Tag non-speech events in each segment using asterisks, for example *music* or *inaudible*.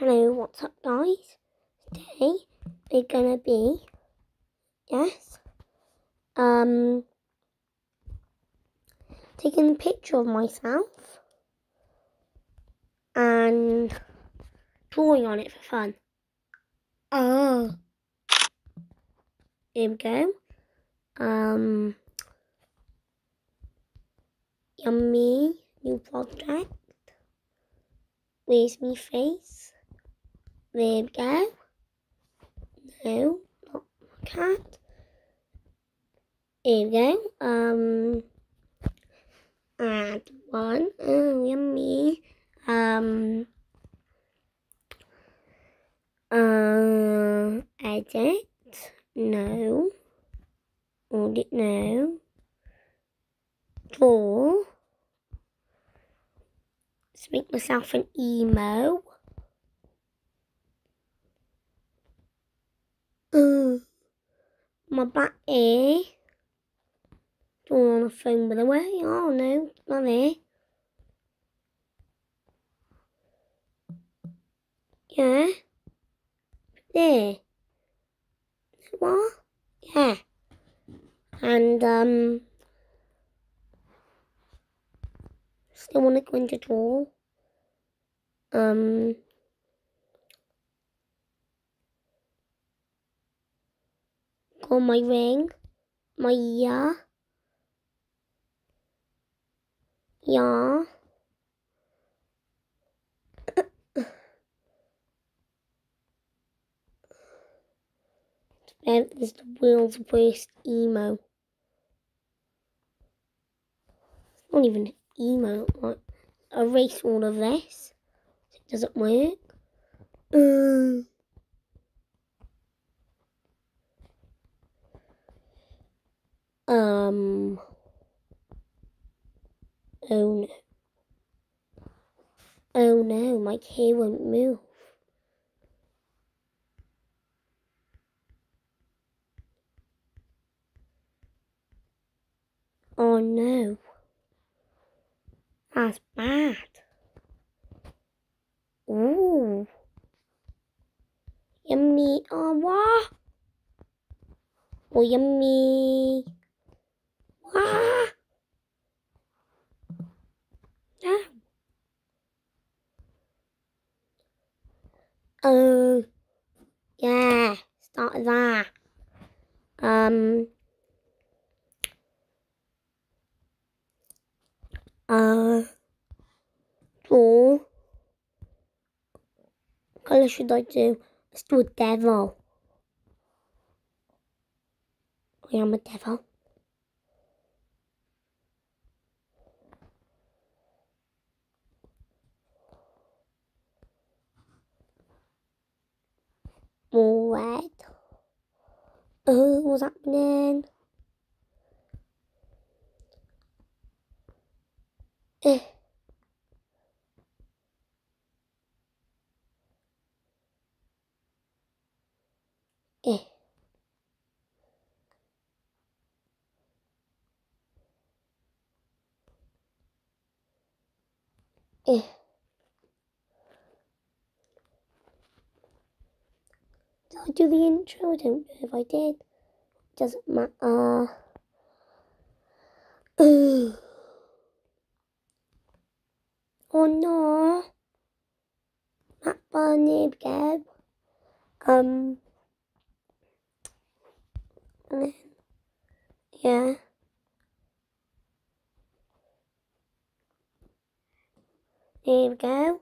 Hello, what's up, guys? Today we're gonna be, yes, um, taking a picture of myself and drawing on it for fun. Oh. Here we go. Um, yummy new project. Where's me face? There we go. No, not cat. Here we go. Um, add one. Oh, yummy. Um, uh, edit. No. Audit. No. Draw. Let's make myself an emo. Uh, my back ear. Drawn on a phone, by the way. Oh no, not there. Yeah. There. What? Yeah. And, um, still want to go into draw. Um, got my ring, my ear, yeah. This is the world's worst emo. It's not even emo. Like, erase all of this. It doesn't work. Uh, um. Oh no. Oh no, my key won't move. Oh no. That's bad. Ooh. Yummy. Oh, what? Oh, yummy. What? Ah. Oh. Yeah. Start that. Um. Uh. What colour should I do? Let's do a devil. I am a devil. Red. Oh, what's happening? Eh. Eh. Eh. Do the intro? I don't know if I did. Doesn't matter. *clears throat* Oh no. Not funny, Gab. Um. And then, yeah. There we go.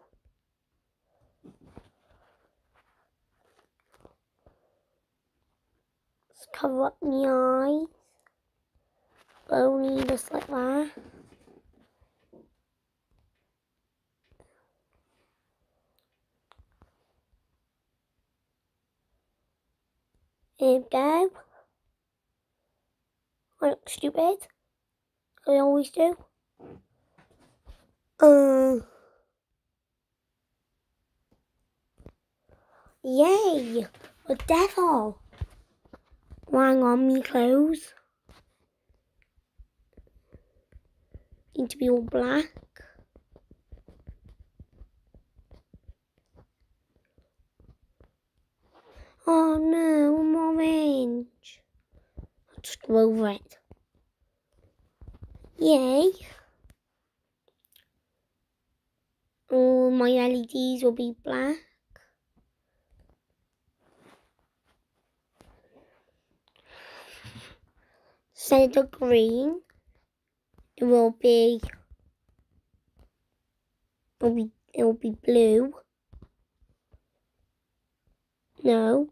Cover up my eyes. Only just like that. Here we go. I look stupid. I always do. Uh, yay! A devil! Lying on me clothes. Need to be all black. Oh no, I'm orange. I'll just go over it. Yay. All my LEDs will be black. Instead of green, it will be it'll be it'll be blue. No.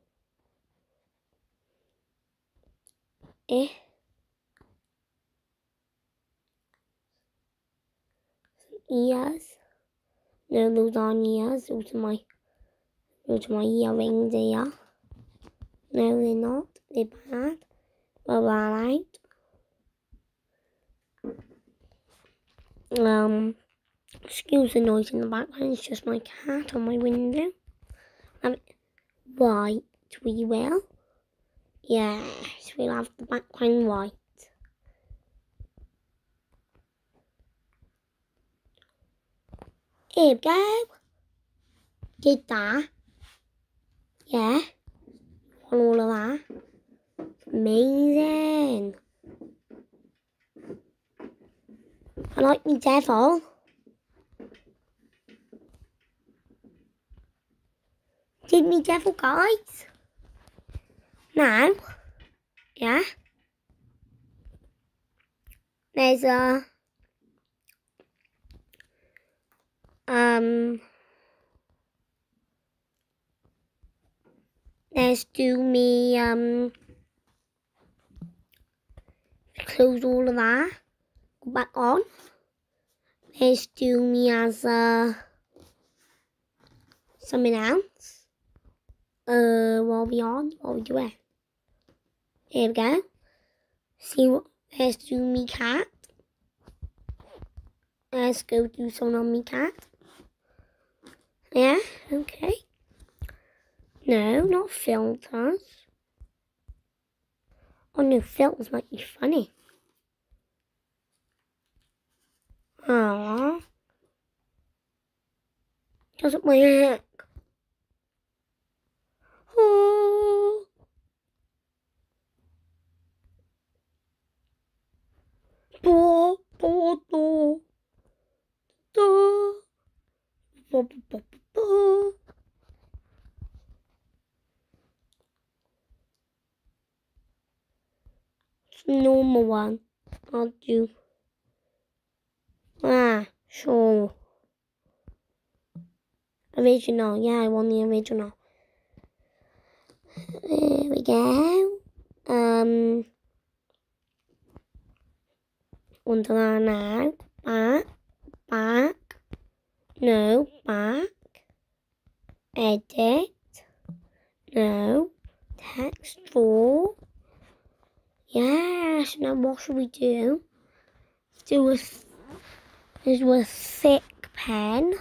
Eh. Ears. No, those aren't ears. Those are my those are my earrings here. No, they're not. They're bad. But alright. Um excuse the noise in the background, it's just my cat on my window. Um, white we will. Yes, we'll have the background white. Here we go. Did that. Yeah. Want all of that. Amazing. Like me devil. Did me devil guys? Now, yeah. There's a um let's do me um close all of that back on let's do me as uh something else uh are we on what we doing here we go see what let's do me cat let's go do something on me cat yeah okay no, not filters. Oh no, filters might be funny. Aww. Doesn't work. Oh. Do, do, do. Do. Normal one. I'll do. Sure. Original. Yeah, I want the original. There we go. Um, that now. Back, back. No, back. Edit. No. Text draw. Yes, now what should we do? Let's do a, do a thick pen.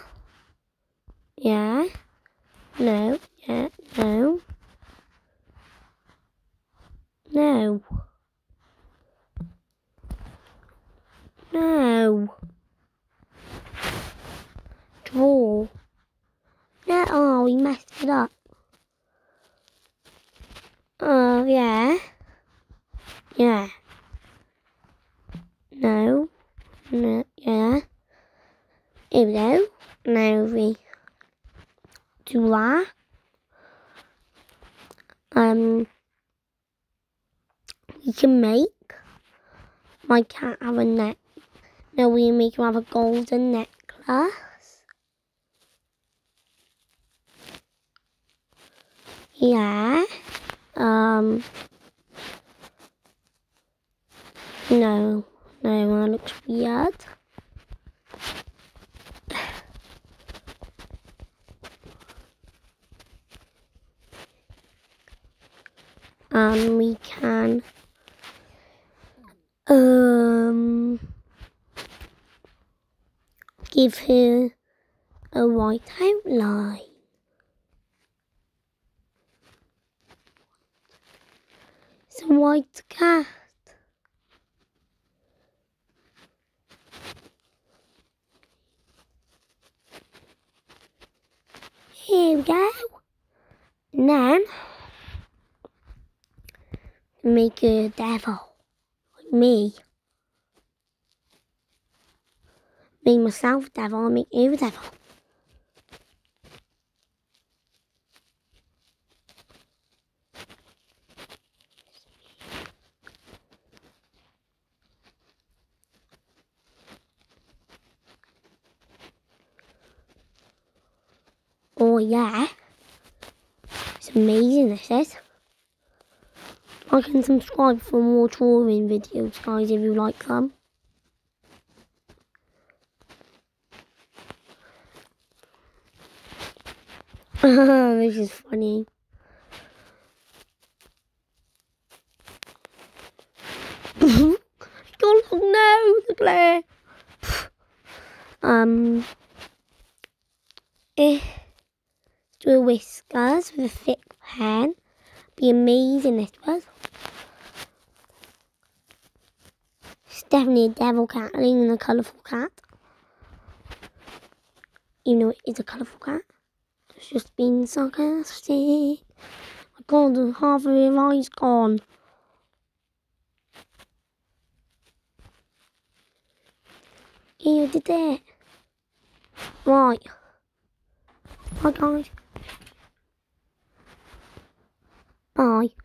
Yeah. No. Yeah. No. No. No. Draw. No, oh, we messed it up. Oh, yeah. Yeah. No. No. Yeah. Here we go. Now we do that. Um, we can make my cat have a neck. No, we make him have a golden necklace. Yeah. Um. No, no, that looks weird. And we can um give her a white outline. It's a white cat. Here we go. And then make a devil. Like me. Make myself devil make you a devil. Oh yeah. It's amazing this is. Like and subscribe for more drawing videos guys if you like them. *laughs* this is funny. oh no, the glare. um, eh, do a whiskers with a thick pen. Be amazing this was. It's definitely a devil cat and a colourful cat. Even though it is a colourful cat. It's just being sarcastic. My god, half of his eyes gone. You did it. Right. Bye guys. Bye.